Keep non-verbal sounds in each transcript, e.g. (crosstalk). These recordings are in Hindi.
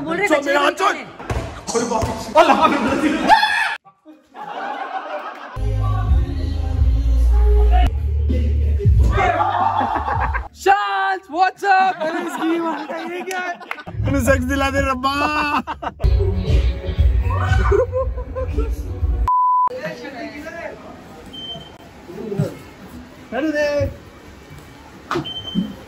वो बोल रहे छोड़। निकाले। (laughs) शांत व्हाट्सअप अरे इसकी माँ का ये क्या? है तूने सेक्स दिला दे रब्बा। (laughs)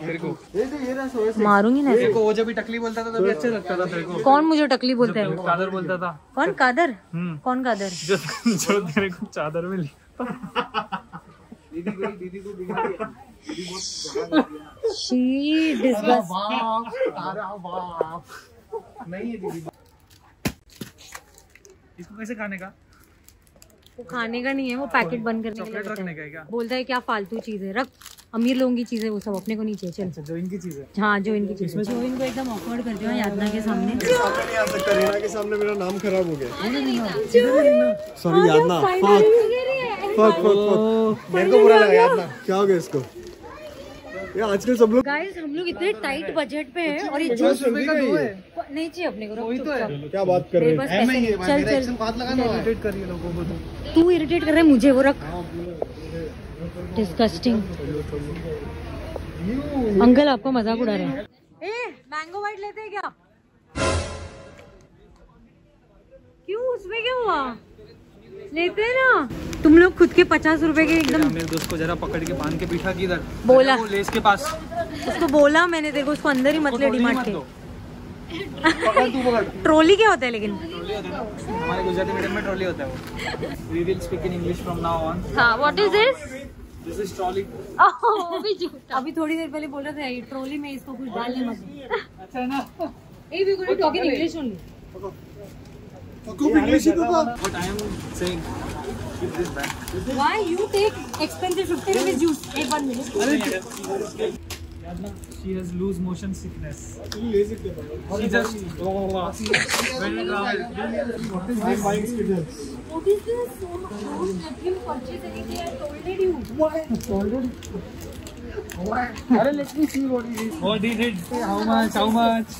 तेरे को। ये तो ये रहा सोए मारूँगी ना। को वो जब भी टकली बोलता था तभी अच्छा लगता था तेरे को। कौन मुझे टकली बोलता है? कादर बोलता था। कौन कादर? हम्म। कौन कादर? जो जो तेरे को चादर में लिया। शी डिस्गस्ट नहीं है दीदी। इसको कैसे खाने का? वो खाने का नहीं है वो पैकेट बंद करने के लिए चॉकलेट रहता रखने है। का है क्या? बोलता है क्या फालतू चीज़ है रख। अमीर लोगों की चीज़ है वो सब अपने को नहीं चाहिए। चल। अच्छा जो इनकी चीज़ है। हाँ जो इनकी चीज़। है जो इनको एकदम ऑकवर्ड कर दिया यादना के सामने। सामने नहीं आ सकता रीना के सामने मेरा नाम खराब हो गया। सॉरी यादना फक फक फक फक मेरे को बुरा लगा यादना क्या हो गया इसको? ये आजकल सब लोग गाइस हम लोग इतने टाइट बजट पे हैं और ये जूस है। नहीं चाहिए अपने को रुक चुपचाप। क्या बात कर रहे हैं। चल चल। बात लगाना। है इरिटेट करिए लोगों को तो। तू इरिटेट कर रहा है मुझे वो रख। डिस्गस्टिंग अंकल आपका मज़ाक उड़ा रहे हैं। ए मैंगो वाइट लेते हैं क्या? क्यों उसमें क्या हुआ? लेते हैं ना। तुम लोग खुद के पचास रुपए के एकदम मेरे दोस्त को जरा पकड़ के बाँध के बिठा की इधर बोला। वो लेस के पास। उसको बोला मैंने को उसको अंदर ही मत ले डिमांड के। ट्रॉली क्या होता है लेकिन? हमारे गुजराती मीडियम में ट्रॉली होता है वो। We will speak in English from now on हाँ what is this this is trolley अभी थोड़ी देर पहले बोल रहे थे ये ट्रॉली में इसको कुछ डालने मत अच्छा ना? Are we going to talk in English only English he but I am saying keep this back why you take expensive 50 rupees juice एक one minute she has loose motion sickness हैं she just when it what is buying Skittles What is this? So much let him purchase anything. I told you. अरे let me see what it is what did it how much how much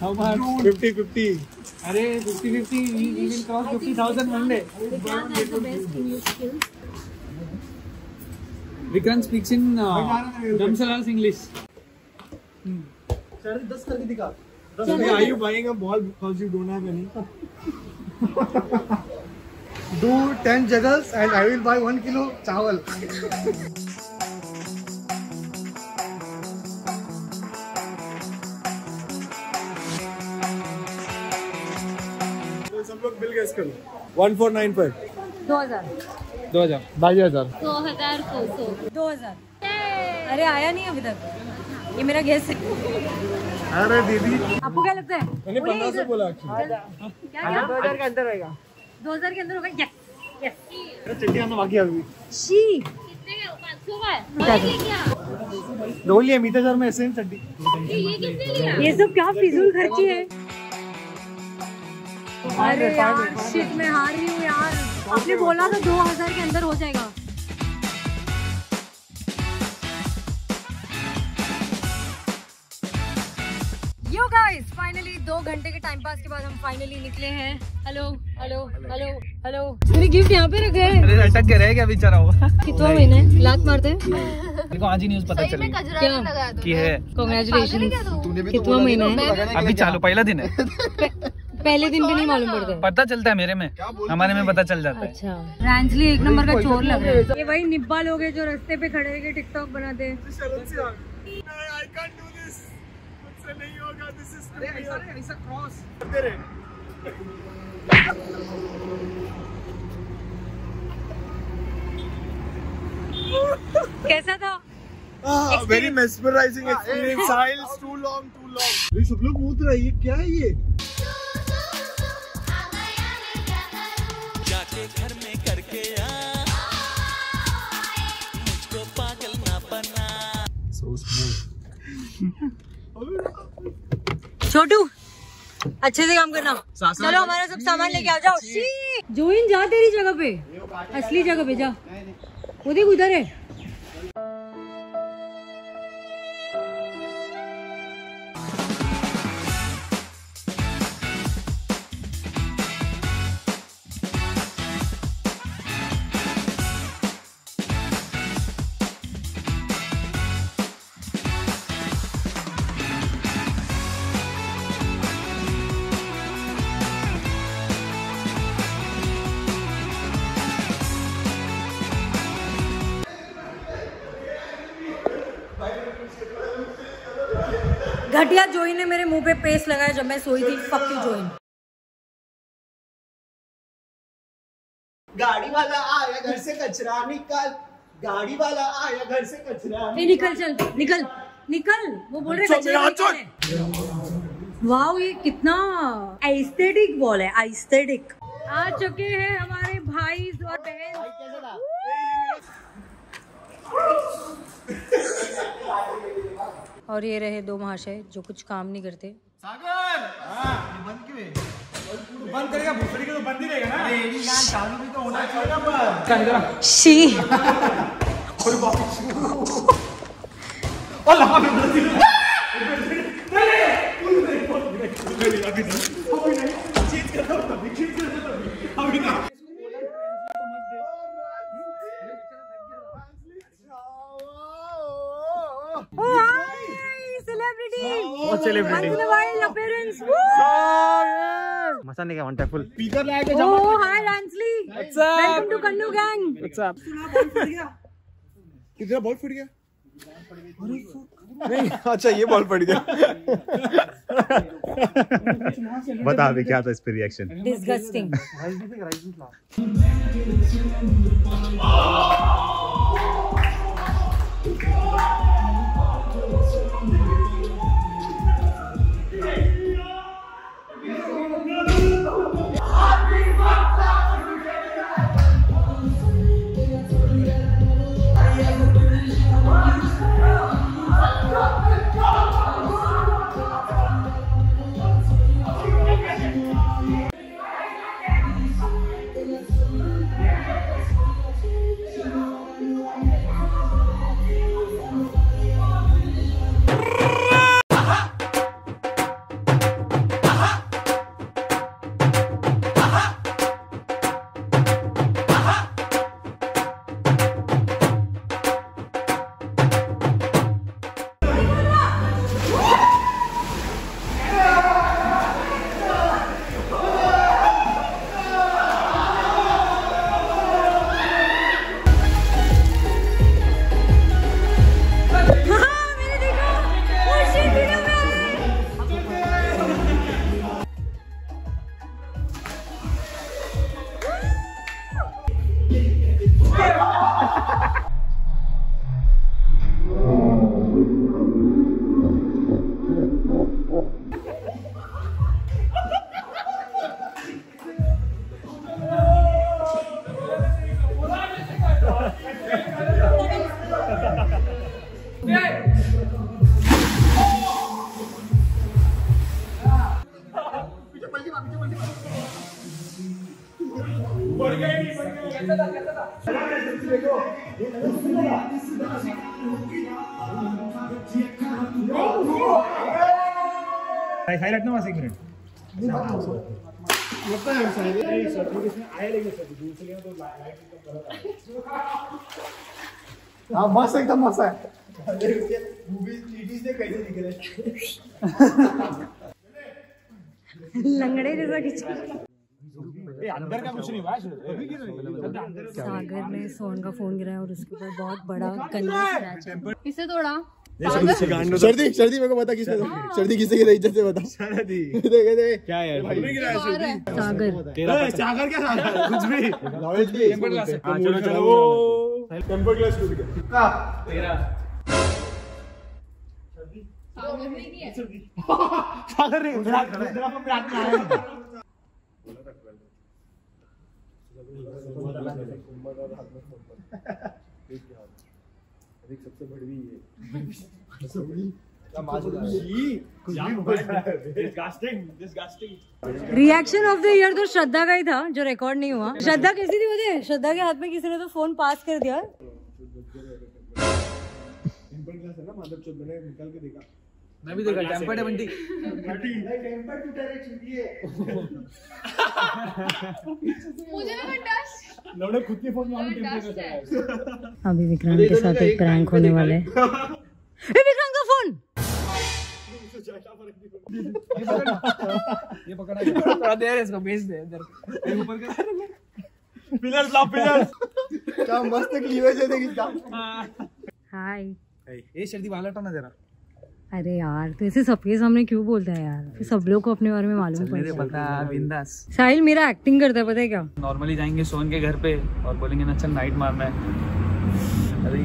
how much 50 50 अरे 50 50 we will cross 50000 one day Vikrant has the best English skills. Vikrant speaks in uh, Damsala's English sir 10 करके दिखा 10 में are you buying a ball because you don't have any do 10 juggles and I will buy 1 kilo चावल तो सब लोग बिल गैस करो 1495 2000 2000 बाईस हज़ार। दो हज़ार दो हज़ार। अरे आया नहीं अभी तक। ये मेरा गैस है। अरे दीदी। आपको क्या लगता है? मैंने बोलिए 1500 बोला क्या क्या? दो हज़ार के अंदर रहेगा दो हज़ार के अंदर होगा? यस यस अरे चिट्ठी बाकी अभी शी डोली है। मीता सर में ऐसे चड्डी ये सब क्या फिजूल खर्ची है? अरे यार शिट मैं हार रही हूँ यार। आपने बोला था दो हज़ार के अंदर हो जाएगा। यो गाइस फाइनली दो घंटे के टाइम पास के बाद हम फाइनली निकले हैं। हेलो हेलो हेलो हेलो मेरे गिफ्ट यहाँ पे रखे हैं। अरे अटक के रह गया बेचारा? वो कितना महीना है? लात मारते हैं। मेरे आज ही न्यूज़ पता चली। क्या? कि है। कॉन्ग्रेचुलेशन कितना महीना है? अभी चालू पहला दिन है। (laughs) पहले दिन भी नहीं मालूम पड़ता पता चलता है मेरे में हमारे में पता चल जाता है अच्छा एक नंबर का चोर लग रहा है ये वही निब्बा लोग हैं जो रास्ते पे खड़े हैं टिकटॉक बनाते हैं I can't do this. मुझसे नहीं होगा. This is too weird. ऐसा क्रॉस तेरे. कैसा था very mesmerizing experience. Silence too long, too long. ये सब लोग कूद रहे हैं. ये क्या है ये? छोटू अच्छे से काम करना। चलो हमारा सब सामान लेके आ जाओ। जो इन जा तेरी जगह पे। असली जगह पे जा। वो देख उधर है। घटिया जोइन ने मेरे मुँह पे पेस्ट लगाया जब मैं सोई थी। फक यू जोइन गाड़ी वाला आया घर से कचरा निकाल। गाड़ी वाला आया घर से कचरा ए, निकल। चल। निकल। निकल। वो बोल रहे कचरे निकल। वाओ ये कितना एस्थेटिक बॉल है एस्थेटिक आ चुके हैं हमारे भाई और बहन। (laughs) और ये रहे दो महाशय जो कुछ काम नहीं करते। सागर! बंद करेगा भूसड़ी के तो बंद ही रहेगा ना। अरे चालू भी तो होना चाहिए ना पर शी। (laughs) और मसाने का वंडरफुल स्पीकर लाके Oh, hi Ransley. Welcome to Kannu Gang. कितना बॉल फट गया? नहीं अच्छा ये बॉल फट गया। बता अभी क्या था इस पे रिएक्शन Disgusting. हाँ, साइड हटना बस एक मिनट। हाँ मस्त एकदम मस्त है। ने कैसे दिख रहे लंगड़े जैसा खिंचा। अंदर का कुछ नहीं हुआ है नहीं? सागर में सोन का फ़ोन गिराया और उसके ऊपर बहुत बड़ा है किसे तोड़ा सर्दी सर्दी मेरे को बता किसने सर्दी किसे की इज़्ज़त से बता सर्दी देख देख क्या यार सागर तेरा सागर क्या सागर कुछ भी नॉलेज भी हाँ, चलो चलो टेम्पर ग्लास टूट गया सागर रे मेरा मेरा को मेरा हाथ में आया नहीं। सबसे बड़ी रिएक्शन ऑफ़ द ईयर तो श्रद्धा का ही था, जो रिकॉर्ड नहीं हुआ। श्रद्धा कैसी थी मुझे? श्रद्धा के हाथ में किसी ने तो फ़ोन पास कर दिया। मैं भी देखा टेम्पर्ड है बंटी। अभी विक्रांत के साथ एक प्रैंक होने वाला। है। ए, विक्रांत का फ़ोन ये पकड़ा है। थोड़ा दे इसको भेज दे इधर। ऊपर कर पिलर्स लाओ पिलर्स क्या मस्त क्लीवेज है देखिए। क्या हाय ये शर्दी वाला हटाना जरा। अरे यार तो ऐसे सबके सामने क्यों बोलता है यार? फिर सब लोग को अपने बारे में मालूम पड़ता है। साहिल मेरा एक्टिंग करता है पता है क्या? नॉर्मली जाएँगे सोन के घर पे और बोलेंगे ना चल नाइट मारना है। अरे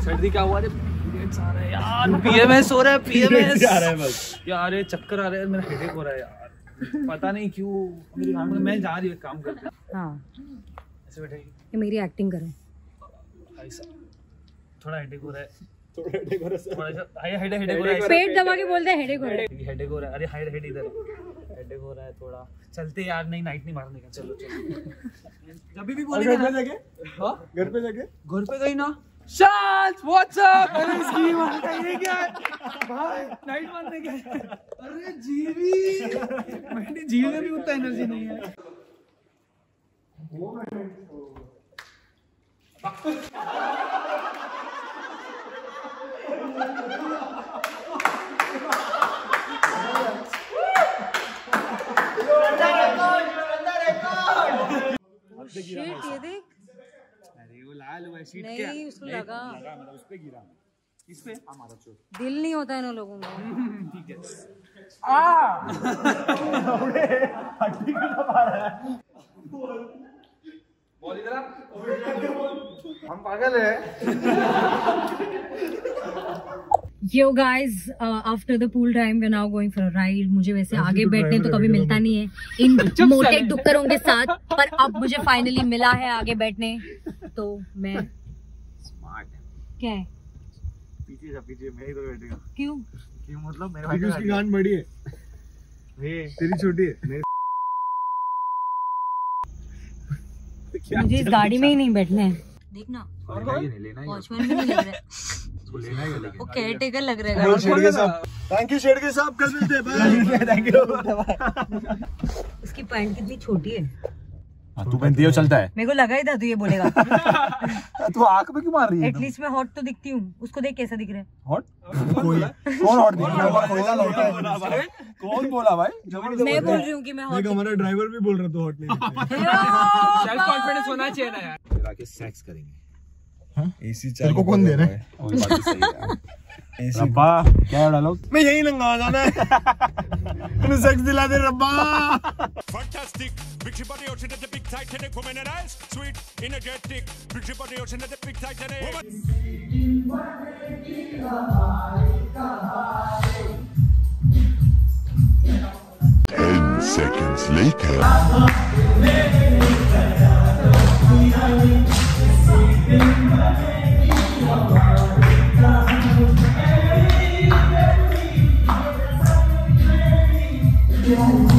सर्दी क्या हुआ हैं यार। पीएमएस हो रहा है पीएमएस आ रहा है बस। यार ये चक्कर आ रहे हैं मेरा हेडेक हो रहा है यार। पता नहीं क्यों मेरी काम मैं जा रही हूँ काम करते हाँ। ऐसे बैठेगी ये मेरी एक्टिंग करे। थोड़ा हेडेक हो रहा है। थोड़ा देखो रस थोड़ा सा हाय हेडेक हेडेक हो रहा है। पेट दबा के बोलते हैं हेडेक हो रहा है। हेडेक हो रहा है। अरे हाइड हेड इधर। हेडेक हो रहा है थोड़ा। चलते यार नहीं नाइट नहीं मारने का। चलो चलो। जब भी बोलेंगे घर पे जाके? हाँ? घर पे जाके? घर पे गई ना। शांत व्हाट्सअप अरे इसकी मारने का ये क्या है? भाई नाइट मारने का है। अरे जीवी। मैंने जीवी में भी उतना एनर्जी नहीं है। (laughs) Shit, ये देख। अरे वो लाल हुआ शीट नहीं उसको लगा। मतलब उस पे गिरा। इस पे? हमारा चोट दिल नहीं होता इन लोगों में (laughs) ठीक है। (laughs) बोल इधर हम पागल है। Yo guys after the pool time we now going for a ride मुझे वैसे आगे बैठने तो कभी मिलता नहीं है। इन (laughs) मोटे डुक्करों के साथ पर अब मुझे फाइनली मिला है आगे बैठने। तो मैं स्मार्ट क्या है? पीछे जा पीछे मैं इधर बैठेगा। क्यों? क्यों मतलब मेरे क्योंकि उसकी गांड बड़ी है। ये तेरी छोटी है। मुझे इस गाड़ी में ही नहीं बैठना है। देखना। लेना लेना वॉचमैन भी नहीं लग रहा। है वो केयर टेकर लग रहा है। थैंक यू शेड साहब कल मिलते हैं। थैंक यू (laughs) उसकी पैंट कितनी छोटी है? तू पहनती है। चलता है। मेरे को लगा ही था तू ये बोलेगा। (laughs) तू आँख में क्यों मार रही है? एटलीस्ट मैं हॉट तो दिखती हूँ। उसको देख कैसा (laughs) दिख रहा है। हॉट कोई कौन हॉट दिख रहा है? है कौन बोला भाई? मैं बोल रही हूँ। कि मैं हॉट हमारा ड्राइवर भी बोल रहा था हॉट नहीं सेल्फ कॉन्फिडेंस (laughs) होना चाहिए ना यार। सेक्स करेंगे। एसी तेरे को कौन दे रहा है? है। रब्बा क्या है डायलॉग मैं यही नंगा जाना है तूने सेक्स दिला दे रब्बा Fantastic. Big body ocean at the big Titanic woman and eyes. Sweet, energetic. Big body ocean at the big Titanic woman. Ten seconds later. Yeah.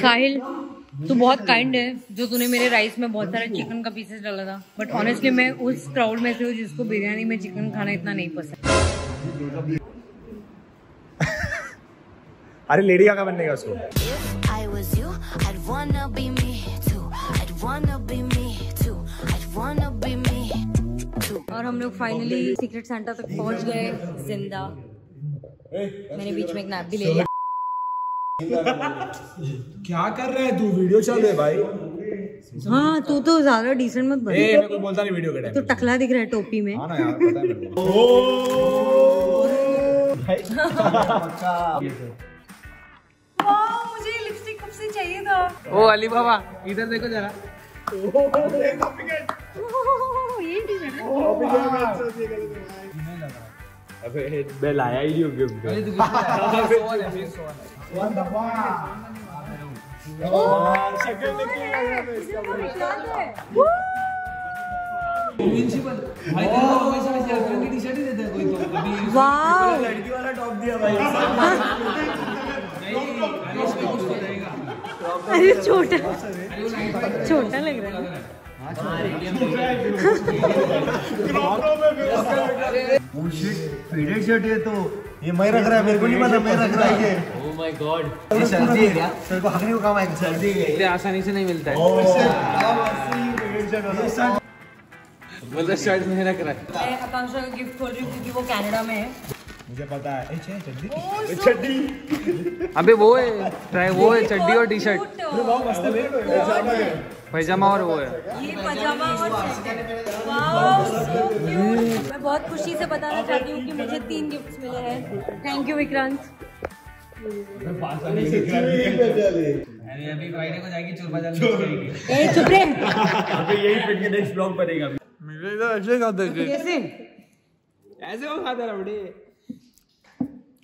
Sahil तू बहुत काइंड है जो तूने मेरे राइस में बहुत सारा चिकन का पीसेस डाला था बट ऑनेस्टली मैं उस क्राउड में से हूँ जिसको बिरयानी में चिकन खाना इतना नहीं पसंद अरे लेडी का बनने का उसको you, I'd wanna be me too. I'd wanna be me too. I'd wanna. और हम लोग फाइनली सीक्रेट सेंटर तक पहुँच गए ज़िंदा। मैंने बीच में एक नैप भी ले लिया। क्या कर रहा है तू? वीडियो चल रहे भाई। हाँ तू तो ज़्यादा डिसेंट मत बन। मैं कुछ बोलता नहीं वीडियो के तो टकला दिख रहा है टोपी में। ना यार पता है मेरे को। मुझे लिपस्टिक कब से चाहिए था? ओ अली बाबा इधर देखो जरा। ये टी-शर्ट है अली तू सोवन है फिर है प्रिंसिपल भाई तेरे को वैसे वैसे गर्लफ्रेंड की टी-शर्ट ही देता है कोई तो अभी वाह। लड़की वाला टॉप दिया भाई नहीं इसमें कुछ तो रहेगा अरे छोटा छोटा लग रहा है। फेडेड शर्ट है तो ये मैं रख रहा है मेरे को नहीं पता मैं रख रहा है ये ओह माय गॉड ये सर्दी है क्या सर को हकने को काम आएगा सर्दी है इतने आसानी से नहीं मिलता है ये मतलब शर्ट में रख मैं आकांक्षा का गिफ्ट खोल रही हूँ क्योंकि वो कनाडा में है। मुझे पता है। चड्डी। चड्डी। अबे वो है ट्राई वो है चड्डी और टी शर्ट है। पैजामा और वो है। ये पजामा और मैं बहुत खुशी से बताना चाहती हूँ कि मुझे तीन गिफ्ट्स मिले हैं। थैंक यू विक्रांत अरे अभी फ्राइडे को जाएगी चोर बाज़ार चुप रे। यही के नेक्स्ट ब्लॉग बनेगा। मेरे ऐसे खाते हैं। कैसे? ऐसे वो खाता है बड़े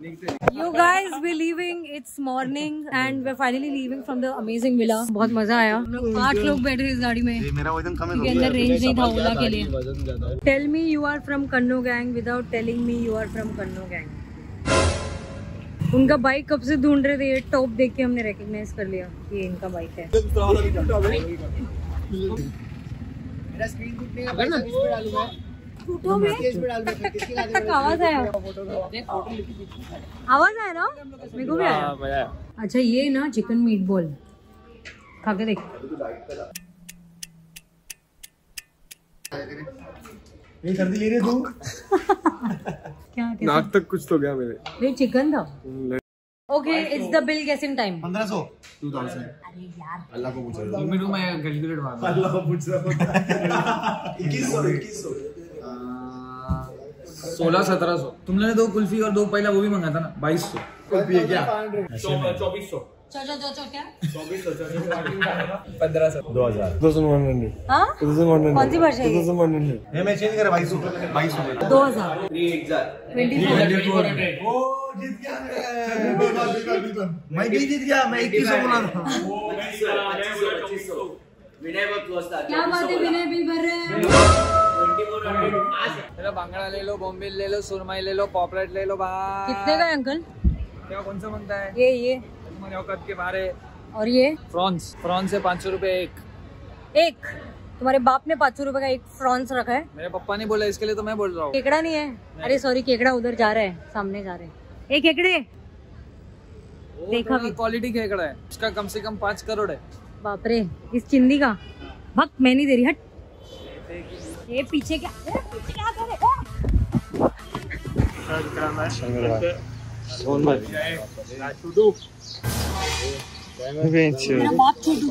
You guys, we're leaving. It's morning and we're finally leaving from the amazing villa. बहुत मज़ा आया हम लोग आठ लोग बैठे इस गाड़ी में मेरा वज़न कम क्योंकि अंदर रेंज नहीं था ओला के लिए tell me you are from Kannu gang without telling me you are from Kannu gang उनका बाइक कब से ढूंढ रहे थे ये टॉप देख के हमने रिकग्नाइज कर लिया कि ये इनका बाइक है फ़ोटो में? (laughs) आवाज़ आया। आवाज़ आया ना? मेरे को भी आया। अच्छा ये ना चिकन मीट बॉल खा के देख। ये सर्दी ले रही तू। (laughs) क्या कैसा? नाक तक कुछ तो गया मेरे। ये चिकन था। Okay it's the bill guessing time पंद्रह सौ। टू थाउज़ेंड अल्लाह को पूछ। रहा दो मिनट में कैलकुलेट मार अल्लाह को पूछ। रहा (laughs) सौ इक्कीस सौ। सोलह सत्रह सौ। तुमने दो कुल्फी और दो पहला वो भी मंगा था ना? बाईस सौ। कुल्फी है क्या? चौबीस सौ। चो चो चो चो क्या पंद्रह सौ। दो हज़ार। दो सौ वन हंड्रेड। हाँ? दो सौ वन कौन सी भाषा है दो ये? सौ वन हंड्रेड। नहीं मैं चेंज करा बाईस सौ। बाईस सौ। दो हज़ार। मैं भी जीत गया मैं इक्कीस सौ बोला था। क्या बात है विनय बिल भर रहे हैं। चलो बांगड़ा ले लो बॉम्बिल ले लो सुरमई ले लो पॉपलेट ले लो भाई कितने का है अंकल? क्या कौन सा बनता है? ये ये। तुम्हारे औकात के बारे। और ये? प्रॉन्स प्रॉन्स है पाँच सौ रूपए एक। एक? तुम्हारे बाप ने पाँच सौ रूपए का एक फ्रॉन्स रखा है? मेरे पापा ने बोला इसके लिए तो मैं बोल रहा हूँ। केकड़ा नहीं है? नहीं। अरे सॉरी केकड़ा उधर जा रहा है सामने जा रहे हैं। एक केकड़े! देखा भी। क्वालिटी केकड़ा है। उसका कम से कम पाँच करोड़ है। बापरे इस चिंदी का। भक्त मैं नहीं दे रही हट। ये पीछे क्या? पीछे क्या कर रहे ओ! मेरा बाप छोटू